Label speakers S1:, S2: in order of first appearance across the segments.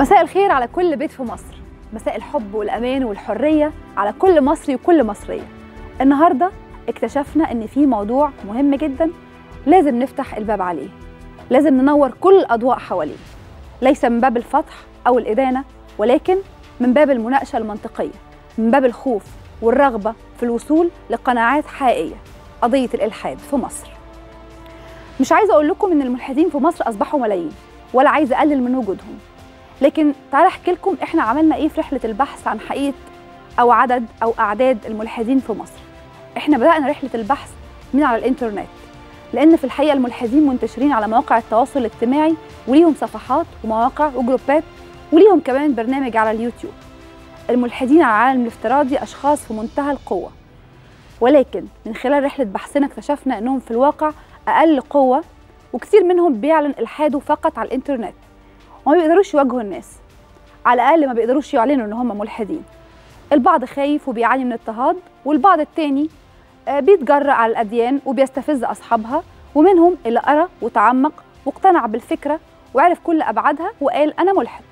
S1: مساء الخير على كل بيت في مصر. مساء الحب والأمان والحرية على كل مصري وكل مصرية. النهاردة اكتشفنا إن في موضوع مهم جدا لازم نفتح الباب عليه. لازم ننور كل الأضواء حواليه. ليس من باب الفتح أو الإدانة ولكن من باب المناقشة المنطقية من باب الخوف والرغبة في الوصول لقناعات حقيقية قضية الإلحاد في مصر. مش عايزة أقول لكم إن الملحدين في مصر أصبحوا ملايين ولا عايزة أقلل من وجودهم. لكن تعالى أحكي لكم إحنا عملنا إيه في رحلة البحث عن حقيقة أو عدد أو أعداد الملحدين في مصر. إحنا بدأنا رحلة البحث من على الإنترنت لأن في الحقيقة الملحدين منتشرين على مواقع التواصل الاجتماعي وليهم صفحات ومواقع وجروبات وليهم كمان برنامج على اليوتيوب. الملحدين على العالم الافتراضي أشخاص في منتهى القوة. ولكن من خلال رحلة بحثنا اكتشفنا إنهم في الواقع أقل قوة وكثير منهم بيعلن إلحاده فقط على الإنترنت. وما بيقدروش يواجهوا الناس. على الأقل ما بيقدروش يعلنوا إن هم ملحدين. البعض خايف وبيعاني من اضطهاد والبعض التاني آه، بيتجرأ على الأديان وبيستفز أصحابها ومنهم اللي قرأ وتعمق واقتنع بالفكرة وعرف كل أبعادها وقال أنا ملحد.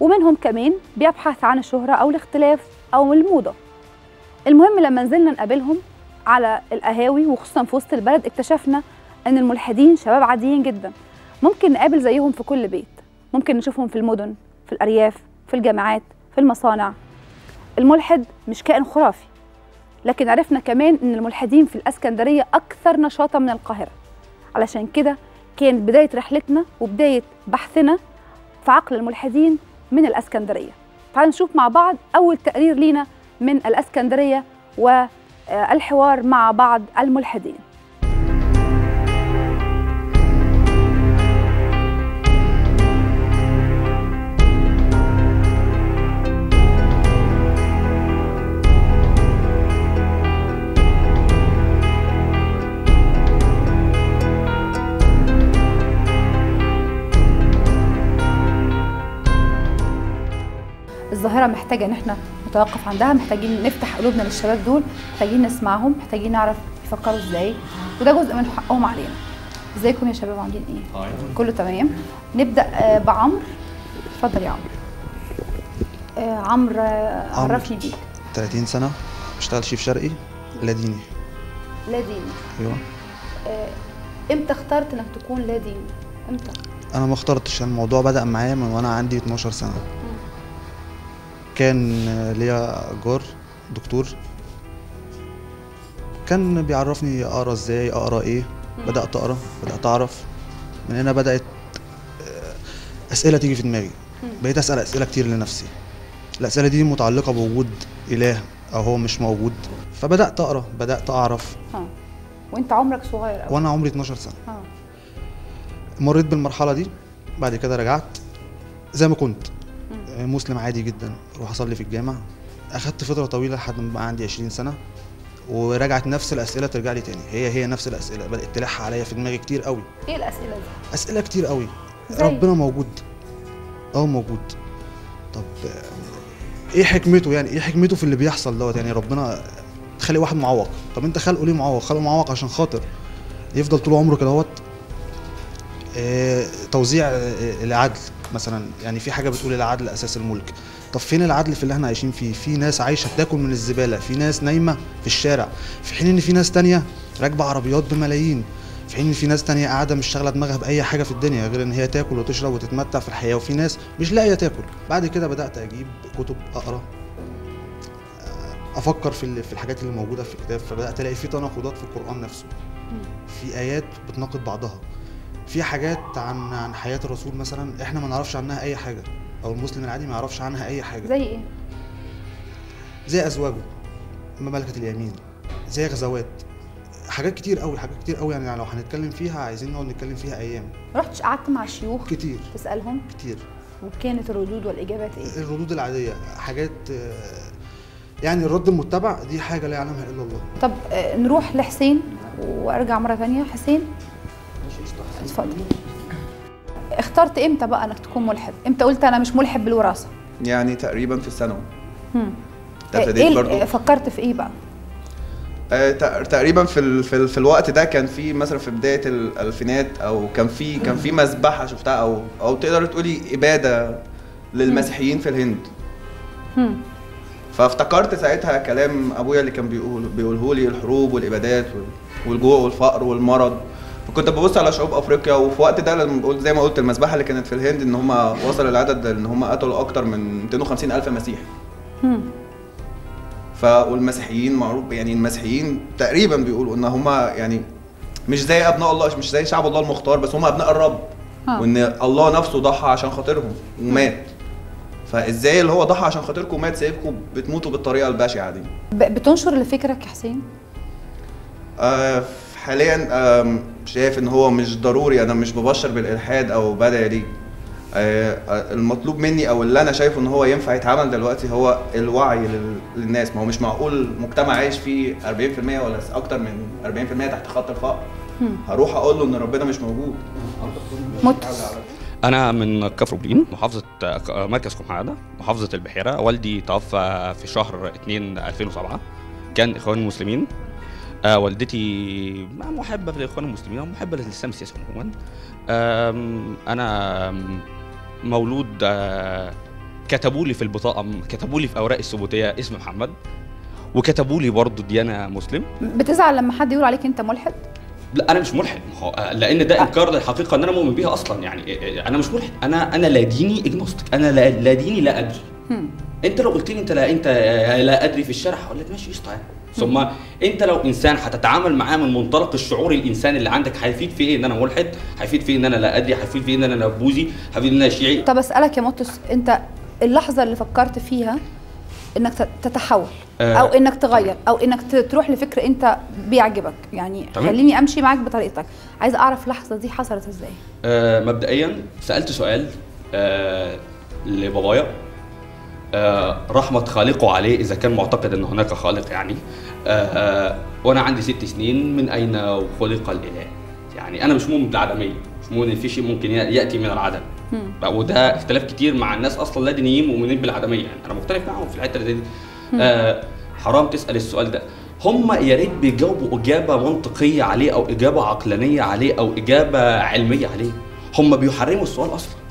S1: ومنهم كمان بيبحث عن الشهرة أو الاختلاف أو الموضة. المهم لما نزلنا نقابلهم على القهاوي وخصوصا في وسط البلد اكتشفنا إن الملحدين شباب عاديين جدا. ممكن نقابل زيهم في كل بيت. ممكن نشوفهم في المدن في الأرياف في الجامعات في المصانع. الملحد مش كائن خرافي لكن عرفنا كمان إن الملحدين في الإسكندرية أكثر نشاطا من القاهرة. علشان كده كانت بداية رحلتنا وبداية بحثنا في عقل الملحدين من الإسكندرية. تعالوا نشوف مع بعض أول تقرير لينا من الإسكندرية والحوار مع بعض الملحدين. الظاهره محتاجة إن إحنا نتوقف عندها محتاجين نفتح قلوبنا للشباب دول محتاجين نسمعهم محتاجين نعرف يفكروا إزاي. وده جزء من حقهم علينا. إزيكم يا شباب عاملين إيه؟ كله تمام؟ نبدأ آه، بعمرو. اتفضل يا عمرو. آه، عمرو آه،. عرفني بيك.
S2: 30 سنة بشتغل شيف شرقي لا ديني.
S1: لا دين أيوه. إمتى اخترت إنك تكون لا دين إمتى؟
S2: أنا ما اخترتش الموضوع بدأ معايا من وأنا عندي 12 سنة. كان ليا جار دكتور. كان بيعرفني أقرأ إزاي أقرأ إيه. بدأت أقرأ بدأت أعرف. من هنا بدأت آه، أسئلة تيجي في دماغي. بقيت أسأل أسئلة كتير لنفسي. الأسئلة دي متعلقة بوجود إله أو هو مش موجود. فبدأت أقرأ بدأت أعرف.
S1: ها. وأنت عمرك صغير قوي
S2: وأنا عمري 12 سنة.
S1: ها.
S2: مريت بالمرحلة دي. بعد كده رجعت. زي ما كنت. مسلم عادي جدا أروح أصلي في الجامع. أخدت فترة طويلة لحد ما بقى عندي 20 سنة ورجعت نفس الأسئلة ترجع لي تاني. هي هي نفس الأسئلة بدأت تلح عليا في دماغي كتير قوي.
S1: إيه الأسئلة دي؟
S2: أسئلة كتير قوي.
S1: زي؟
S2: ربنا موجود. أه موجود. طب إيه حكمته يعني؟ إيه حكمته في اللي بيحصل دوت؟ يعني ربنا تخلي واحد معوق. طب أنت خلقه ليه معوق؟ خلقه معوق عشان خاطر يفضل طول عمره كده اهوت آه، توزيع آه، العدل. مثلا يعني في حاجة بتقول العدل أساس الملك. طب فين العدل في اللي إحنا عايشين فيه؟ في ناس عايشة بتاكل من الزبالة في ناس نايمة في الشارع في حين إن في ناس تانية راكبة عربيات بملايين في حين إن في ناس تانية قاعدة مش شاغلة دماغها بأي حاجة في الدنيا غير إن هي تاكل وتشرب وتتمتع في الحياة. وفي ناس مش لاقية تاكل. بعد كده بدأت أجيب كتب أقرأ آه، أفكر في في الحاجات اللي موجودة في الكتاب. فبدأت ألاقي في تناقضات في القرآن نفسه. في آيات بتناقض بعضها. في حاجات عن عن حياة الرسول مثلا إحنا ما نعرفش عنها أي حاجة أو المسلم العادي ما يعرفش عنها أي حاجة.
S1: زي إيه؟
S2: زي أزواجه ملكه اليمين زي غزوات حاجات كتير قوي حاجات كتير قوي يعني لو هنتكلم فيها عايزين نقعد نتكلم فيها أيام.
S1: رحتش قعدت مع الشيوخ؟
S2: كتير.
S1: تسألهم؟
S2: كتير.
S1: وكانت الردود والإجابات إيه؟
S2: الردود العادية حاجات يعني الرد المتبع دي حاجة لا يعلمها إلا الله.
S1: طب آه، نروح لحسين وأرجع مرة ثانية حسين؟ اتفضل اخترت إمتى بقى انك تكون ملحد؟ إمتى قلت أنا مش ملحد بالوراثة؟
S3: يعني تقريبا في الثانوي. ابتديت
S1: ال-
S3: برضو.
S1: فكرت في إيه بقى؟
S3: آه، تق- تقريبا في ال... في, ال... في الوقت ده كان في مثلا في بداية الألفينات أو كان في كان في مذبحه شفتها أو أو تقدر تقولي إبادة للمسيحيين في الهند. فافتكرت ساعتها كلام أبويا اللي كان بيقول بيقوله لي الحروب والإبادات وال- والجوع والفقر والمرض. فكنت ببص على شعوب أفريقيا وفي وقت ده لما زي ما قلت المذبحة اللي كانت في الهند إن هم وصل العدد إن هم قتلوا أكتر من 250 ألف مسيحي. ف والمسيحيين معروف يعني المسيحيين تقريبا بيقولوا إن هم يعني مش زي أبناء الله مش زي شعب الله المختار بس هم أبناء الرب.
S1: آه.
S3: وإن الله نفسه ضحى عشان خاطرهم ومات. فإزاي اللي هو ضحى عشان خاطركم ومات سايبكم بتموتوا بالطريقة البشعة دي؟
S1: بتنشر اللي فكرك يا حسين؟
S3: آه حاليا شايف إن هو مش ضروري أنا مش ببشر بالإلحاد أو بدعي ليه. آه آه، المطلوب مني أو اللي أنا شايفه إن هو ينفع يتعمل دلوقتي هو الوعي لل- للناس. ما هو مش معقول مجتمع عايش فيه 40% ولا أكتر من 40% تحت خط الفقر. هروح أقول له إن ربنا مش موجود.
S1: مت.
S4: أنا من كفر بلين محافظة آه، مركز كومحادة محافظة البحيرة. والدي توفى في شهر 2 2007 كان إخوان المسلمين آه والدتي محبة للاخوان المسلمين ومحبه للاسلام السياسي عموما أنا مولود آه كتبوا لي في البطاقة كتبوا لي في أوراق الثبوتيه اسم محمد وكتبوا لي برضه ديانة مسلم.
S1: بتزعل لما حد يقول عليك أنت ملحد؟
S4: لا أنا مش ملحد. آه، لأن ده إنكار للحقيقة إن أنا مؤمن بيها أصلا. يعني آه، آه، أنا مش ملحد. أنا أنا لا ديني agnostic أنا لا, لا ديني لا
S1: أدري.
S4: أنت لو قلت لي أنت لا أنت آه، لا أدري في الشارع هقول لك ماشي قشطة يعني. ثم انت لو انسان هتتعامل معاه من منطلق الشعور الانساني اللي عندك هيفيد في إيه؟ ان أنا ملحد هيفيد في ان أنا لا ادري هيفيد في ان أنا بوذي هيفيد ان أنا شيعي.
S1: طب أسألك يا مطس انت اللحظة اللي فكرت فيها انك تتحول
S4: آه.
S1: أو انك تغير أو انك تروح لفكر انت بيعجبك يعني
S4: تمام.
S1: خليني أمشي معاك بطريقتك. عايزه أعرف اللحظة دي حصلت إزاي؟
S4: آه مبدئيا سألت سؤال آه لبابايا. رحمة خالقه عليه إذا كان معتقد أن هناك خالق يعني. آه آه وأنا عندي ست سنين من أين خلق الإله؟ يعني أنا مش مؤمن بالعدمية مش مؤمن إن في شيء ممكن يأتي من العدم. وده اختلاف كتير مع الناس أصلا لا دينيين مؤمنين بالعدميه يعني أنا مختلف معاهم في الحتة دي. آه حرام تسأل السؤال ده. هم يا ريت بيجاوبوا إجابة منطقية عليه أو إجابة عقلانية عليه أو إجابة علمية عليه. هم بيحرموا السؤال أصلا.
S1: هم.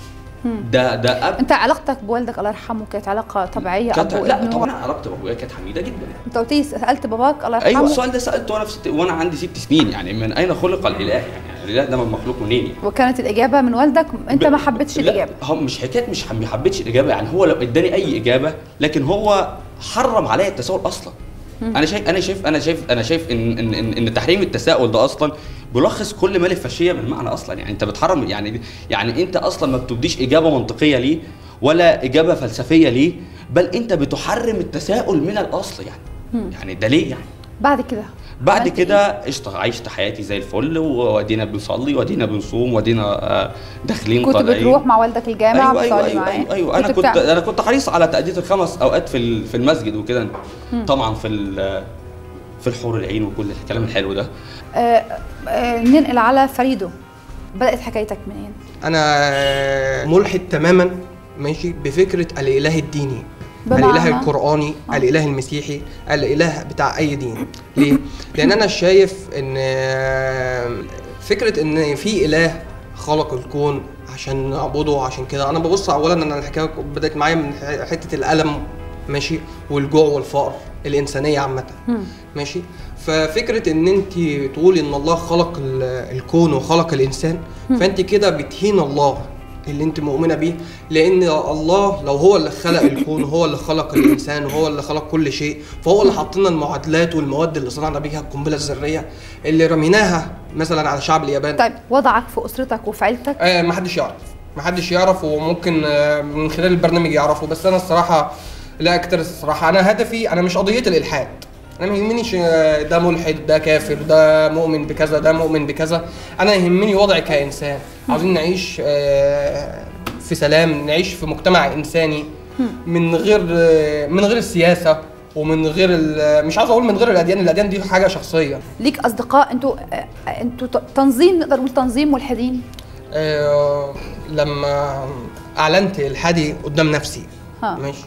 S4: ده ده أب
S1: أنت علاقتك بوالدك الله يرحمه كانت علاقة طبيعية
S4: كانت لا طبعا علاقتي بأبويا كانت حميدة جدا.
S1: أنت قلت لي سألت باباك الله يرحمه.
S4: أيوه السؤال ده سألته وأنا في ست... وأنا عندي ست سنين يعني من أين خلق الإله؟ يعني الإله ده مخلوق منين؟ يعني
S1: وكانت الإجابة من والدك أنت ما حبيتش
S4: لا،
S1: الإجابة.
S4: هو مش حكاية مش ما حبيتش الإجابة يعني هو لو اداني أي إجابة لكن هو حرم عليا التساؤل أصلا. أنا شايف أنا شايف أنا شايف أنا شايف ان ان ان, إن تحريم التساؤل ده أصلا بيلخص كل ما للفاشيه بالمعنى أصلا. يعني انت بتحرم يعني يعني انت أصلا ما بتبديش إجابة منطقية ليه ولا إجابة فلسفية ليه بل انت بتحرم التساؤل من الأصل يعني. يعني ده ليه يعني؟
S1: بعد كده.
S4: بعد كده قشطة عشت حياتي زي الفل وأدينا بنصلي وأدينا بنصوم وأدينا آه، داخلين
S1: كنت
S4: طالعين.
S1: بتروح مع والدك الجامع
S4: أيوه
S1: بتصلي
S4: أيوه
S1: معاه؟
S4: أيوه, أيوة. أنا كنت
S1: بتعمل-
S4: أنا كنت حريص على تأدية الخمس أوقات في ال- في المسجد وكده. طبعا في ال- في الحور العين وكل الكلام الحلو ده.
S1: آه آه ننقل على فريدو. بدأت حكايتك منين؟
S5: أنا ملحد تماما ماشي بفكرة الإله الديني؟ الإله القرآني
S1: آه.
S5: الإله المسيحي الإله بتاع أي دين. ليه؟ لأن أنا شايف إن فكرة إن في إله خلق الكون عشان نعبده عشان كده. أنا ببص اولا ان الحكاية بدأت معايا من حتة الألم ماشي؟ والجوع والفقر الإنسانية
S1: عامة.
S5: ماشي؟ ففكرة إن أنت تقولي إن الله خلق ال- الكون وخلق الإنسان فأنت كده بتهين الله. اللي انت مؤمنة بيه لأن الله لو هو اللي خلق الكون وهو اللي خلق الإنسان وهو اللي خلق كل شيء فهو اللي حط لنا المعادلات والمواد اللي صنعنا بيها القنبلة الذرية اللي رميناها مثلا على شعب اليابان.
S1: طيب وضعك في أسرتك وفي عيلتك؟
S5: آه ما حدش يعرف. ما حدش يعرف وممكن آه من خلال البرنامج يعرفه. بس أنا الصراحة لا اكترث الصراحة. أنا هدفي أنا مش قضية الإلحاد. أنا ما يهمنيش ده ملحد ده كافر ده مؤمن بكذا ده مؤمن بكذا. أنا يهمني وضعي كإنسان. عاوزين نعيش آه، في سلام نعيش في مجتمع إنساني من غير آه، من غير السياسة ومن غير مش عاوز أقول من غير الأديان الأديان دي حاجة شخصية.
S1: ليك أصدقاء أنتوا آه، أنتوا تنظيم نقدر نقول تنظيم ملحدين؟
S5: آه، لما أعلنت الحادي قدام نفسي
S1: ها.
S5: ماشي.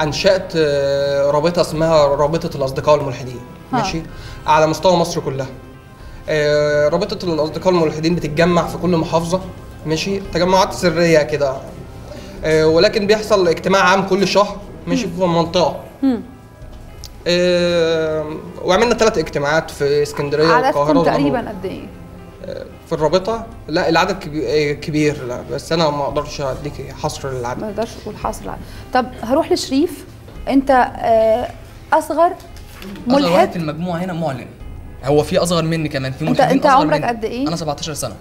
S5: أنشأت آه، رابطة اسمها رابطة الأصدقاء الملحدين.
S1: ها.
S5: ماشي. على مستوى مصر كلها. آه، رابطة الأصدقاء الملحدين بتتجمع في كل محافظة. ماشي. تجمعات سرية كده. آه، ولكن بيحصل اجتماع عام كل شهر. ماشي. في منطقة. وعملنا ثلاث اجتماعات في
S1: اسكندرية
S5: والقاهرة.
S1: تقريبا قد إيه؟
S5: في الرابطة؟ لا العدد آه، كبير. لا بس أنا ما أقدرش أديك حصر
S1: ما
S5: للعدد
S1: أقدرش أقول حاصل على طب هروح لشريف. أنت آه، أصغر
S6: أصغر واحد
S1: ملحد
S6: في المجموعة هنا معلن. هو في أصغر مني كمان. في
S1: انت
S6: أنت
S1: عمرك. قد إيه؟
S6: أنا 17 سنة.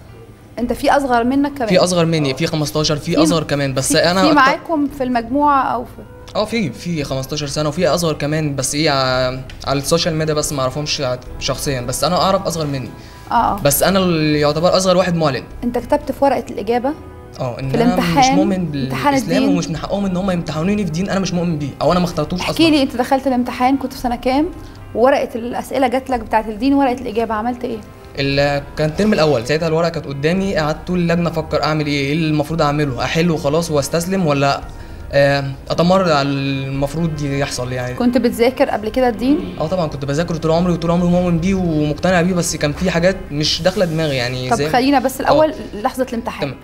S1: أنت في أصغر منك كمان.
S6: في أصغر مني. في 15 في
S1: في-
S6: أصغر كمان. بس
S1: في-
S6: أنا
S1: في معاكم في المجموعة أو في
S6: آه في في 15 سنة وفي أصغر كمان. بس إيه ع- على ال social media بس ما أعرفهمش شخصيا. بس أنا أعرف أصغر مني.
S1: آه. آه.
S6: بس أنا اللي يعتبر أصغر واحد معلن
S1: أنت كتبت في ورقة الإجابة؟
S6: آه إن
S1: في
S6: أنا مش مؤمن
S1: بالإسلام.
S6: ومش من حقهم إن هم يمتحنوني في دين أنا مش مؤمن بيه أو أنا ما اخترتوش أصلا.
S1: احكي لي أنت دخلت الامتحان كنت في سنة كام؟ وورقه الأسئلة جات لك بتاعة الدين ورقة الإجابة عملت
S6: إيه؟ كان الترم الأول. ساعتها الورقة كانت قدامي قعدت طول اللجنة أفكر أعمل إيه إيه اللي المفروض أعمله احل وخلاص وأستسلم ولا آه، اتمرد على المفروض يحصل يعني.
S1: كنت بتذاكر قبل كده الدين؟
S6: آه طبعا كنت بذاكر طول عمري وطول عمري مؤمن بيه ومقتنع بيه بس كان في حاجات مش داخلة دماغي يعني
S1: طب
S6: زي
S1: خلينا بس الأول لحظة الامتحان.
S6: تمام.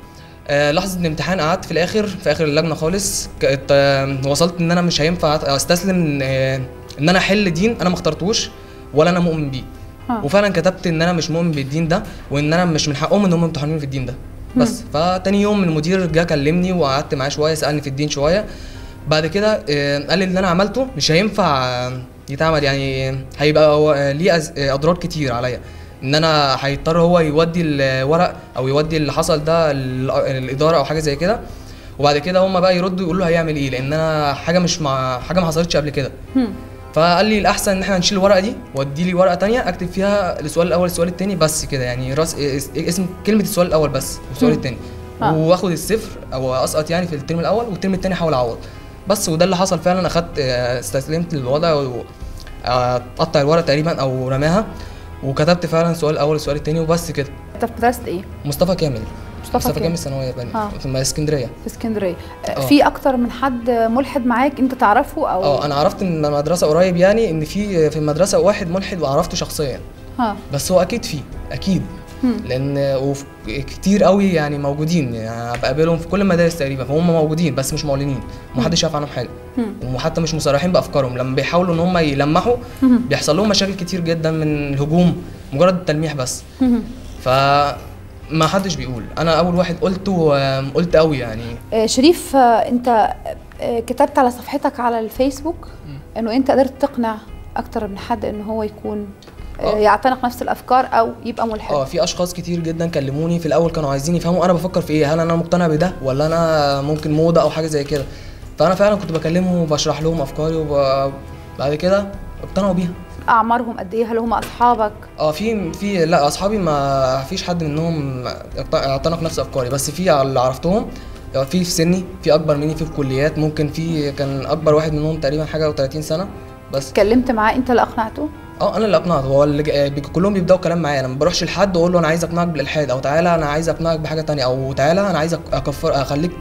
S6: آه لحظة الامتحان قعدت في الآخر في آخر اللجنة خالص آه وصلت إن أنا مش هينفع أستسلم آه إن أنا أحل دين أنا ما اخترتوش ولا أنا مؤمن بيه.
S1: ها.
S6: وفعلا كتبت إن أنا مش مؤمن بالدين ده وإن أنا مش من حقهم إن هم يمتحنوني في الدين ده. بس. فتاني يوم المدير جه كلمني وقعدت معاه شوية سألني في الدين شوية. بعد كده آه، قال لي اللي أنا عملته مش هينفع يتعمل يعني هيبقى هو- آه، ليه آه، أضرار كتير عليا. إن أنا هيضطر هو يودي الورق أو يودي اللي حصل ده ال- الاداره أو حاجة زي كده. وبعد كده هم بقى يردوا يقولوا هيعمل إيه؟ لأن أنا حاجة مش مع حاجة ما حصلتش قبل كده. فقال لي الأحسن إن إحنا نشيل الورقة دي وأدي لي ورقة تانية أكتب فيها السؤال الأول السؤال التاني بس كده يعني راس إس- اسم كلمة السؤال الأول بس والسؤال. التاني.
S1: آه.
S6: وآخد الصفر أو أسقط يعني في الترم الأول والترم التاني أحاول أعوض. بس وده اللي حصل فعلا اخدت آه، استسلمت للوضع وقطع الورقة تقريبا أو رماها وكتبت فعلا السؤال الأول والسؤال التاني وبس كده.
S1: انت في مدرسه إيه؟
S6: مصطفى كامل.
S1: مصطفى
S6: مصطفى
S1: كامل.
S6: كامل ثانوية بني
S1: آه.
S6: في اسكندرية
S1: في اسكندرية آه،
S6: آه.
S1: في أكتر من حد ملحد معاك أنت تعرفه أو
S6: آه أنا عرفت إن المدرسة قريب يعني إن في في المدرسة واحد ملحد وعرفته شخصيا
S1: ها
S6: بس هو أكيد فيه أكيد
S1: هم.
S6: لأن كتير قوي يعني موجودين يعني بقابلهم في كل المدارس تقريبا فهم موجودين بس مش معلنين ومحدش يعرف عنهم حاجة
S1: هم.
S6: وحتى مش مصرحين بأفكارهم لما بيحاولوا إن هم يلمحوا. بيحصل لهم مشاكل كتير جدا من الهجوم مجرد التلميح بس
S1: هم.
S6: ف ما حدش بيقول. أنا أول واحد قلت وقلت قوي يعني.
S1: آه، شريف آه، أنت آه، كتبت على صفحتك على الفيسبوك إنه أنت قدرت تقنع أكتر من حد ان هو يكون. يعتنق نفس الأفكار أو يبقى ملحد.
S6: آه في أشخاص كتير جدا كلموني في الأول كانوا عايزين يفهموا أنا بفكر في إيه. هل أنا مقتنع بده ولا أنا ممكن موضة أو حاجة زي كده. فأنا فعلا كنت بكلمهم وبشرح لهم أفكاري وبعد كده اقتنعوا بيها.
S1: أعمارهم قد إيه؟ هل هم أصحابك؟
S6: آه في في لا أصحابي ما فيش حد منهم اعتنق نفس أفكاري بس في اللي عرفتهم في في سني في أكبر مني في كليات ممكن في كان أكبر واحد منهم تقريبا حاجة و30 سنة بس
S1: اتكلمت معاه أنت اللي أقنعته؟
S6: آه أنا اللي أقنعته هو اللي بي- كلهم بيبدأوا كلام معايا أنا ما بروحش لحد وأقول له أنا عايز أقنعك بالإلحاد أو تعالى أنا عايز أقنعك بحاجة تانية أو تعالى أنا عايز اكفر أخليك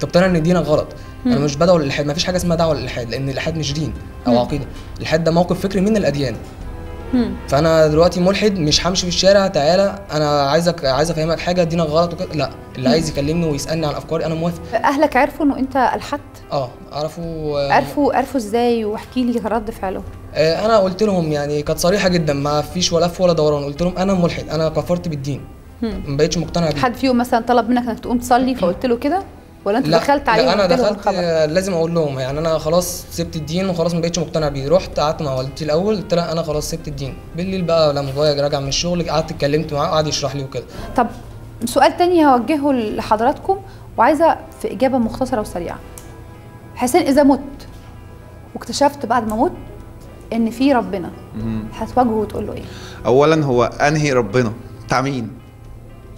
S6: تقتنع إن دينك غلط. أنا مش بدعو للإلحاد ما فيش حاجة اسمها دعوة للإلحاد لأن الإلحاد مش دين أو
S1: مم.
S6: عقيدة. الإلحاد ده موقف فكري من الأديان.
S1: هم.
S6: فأنا دلوقتي ملحد مش همشي في الشارع تعالى أنا عايزك عايز أفهمك حاجة دينك غلط وكده. لا اللي عايز يكلمني ويسألني عن افكاري أنا موافق.
S1: أهلك عرفوا إنه أنت ألحدت؟
S6: آه اعرفوا آه،
S1: عرفوا عرفوا إزاي؟ واحكي لي رد فعلهم
S6: آه، أنا قلت لهم يعني كانت صريحة جدا ما فيش ولا لف ولا دوران. قلت لهم أنا ملحد أنا كفرت بالدين. ما بقتش مقتنع بيه.
S1: حد فيهم مثلا طلب منك إنك تقوم تصلي فقلت له كده؟ ولا انت دخلت عليه
S6: لا
S1: أنا
S6: دخلت
S1: الخبر؟
S6: لازم أقول لهم يعني أنا خلاص سبت الدين وخلاص ما بقتش مقتنع بيه. رحت قعدت مع والدتي الأول قلت لها أنا خلاص سبت الدين. بالليل بقى لما بابايا راجع من الشغل قعدت اتكلمت معاه قعد يشرح لي وكده.
S1: طب سؤال تاني هوجهه لحضراتكم وعايزة في إجابة مختصرة وسريعة. حسين إذا مت واكتشفت بعد ما مت إن في ربنا هتواجهه وتقول له إيه؟
S3: اولا هو أنهي ربنا؟ بتاع مين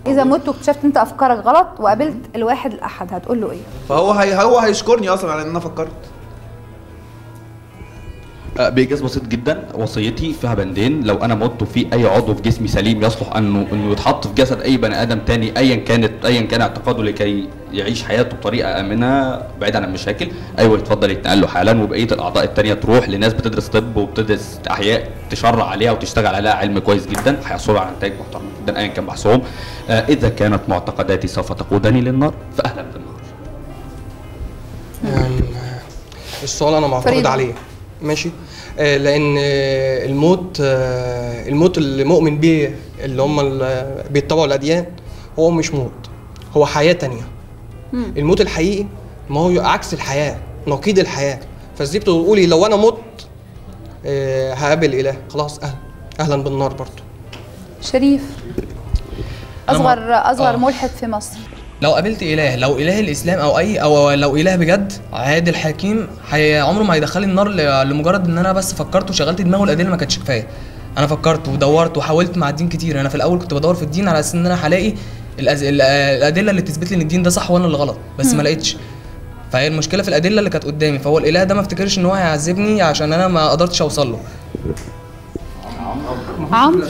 S1: إذا مت واكتشفت أنت أفكارك غلط وقابلت الواحد الأحد هتقول له إيه؟
S3: فهو هي هو هيشكرني أصلا على إن أنا فكرت.
S4: آه، بإيجاز بسيط جدا وصيتي فيها بندين. لو أنا مت وفي أي عضو في جسمي سليم يصلح إنه إنه يتحط في جسد أي بني آدم تاني ايا كانت ايا كان اعتقاده لكي يعيش حياته بطريقة آمنة بعيد عن المشاكل أيوه يتفضل يتنقل له حالا. وبقية الأعضاء التانية تروح لناس بتدرس طب وبتدرس أحياء تشرع عليها وتشتغل عليها علم كويس جدا هيحصلوا على نتائج محترمة جدا ايا كان بحثهم. آه، إذا كانت معتقداتي سوف تقودني للنار فاهلا بالنار.
S5: السؤال أنا معترض. عليه. ماشي. آه لأن الموت آه الموت اللي مؤمن بيه اللي هم اللي بيتبعوا الأديان هو مش موت هو حياة تانية. الموت الحقيقي ما هو عكس الحياة نقيض الحياة. فازاي بتقولي لو أنا مت آه هقابل إله. خلاص أهلا أهلا بالنار برضه
S1: شريف أصغر
S6: أصغر.
S1: ملحد في مصر.
S6: لو قابلت إله لو إله الإسلام أو أي أو لو إله بجد عادل حكيم حي... عمره ما هيدخلني النار ل... لمجرد إن أنا بس فكرت وشغلت دماغي والادله ما كانتش كفاية. أنا فكرت ودورت وحاولت مع الدين كتير. أنا في الأول كنت بدور في الدين على أساس إن أنا هلاقي الأز... ال- الأدلة اللي تثبت لي إن الدين ده صح وأنا اللي غلط بس ما لقيتش. فهي المشكلة في الأدلة اللي كانت قدامي. فهو الإله ده ما افتكرش إن هو هيعذبني عشان أنا ما قدرتش أوصل له.
S1: عمرو؟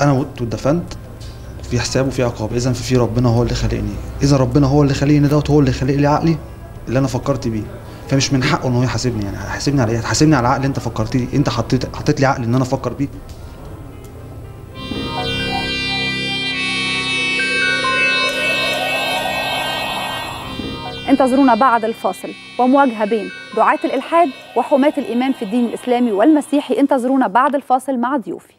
S2: أنا مت واتدفنت في حساب وفي عقاب. اذا في في ربنا هو اللي خلقني. اذا ربنا هو اللي خلقني دوت هو اللي خلق لي عقلي اللي أنا فكرت بيه. فمش من حقه إن هو يحاسبني يعني. هيحاسبني على إيه؟ هتحاسبني على العقل أنت فكرت لي أنت حطيت حطيت لي عقل إن أنا أفكر بيه.
S1: انتظرونا بعد الفاصل. ومواجهة بين دعاة الإلحاد وحماة الإيمان في الدين الإسلامي والمسيحي. انتظرونا بعد الفاصل مع ضيوفي.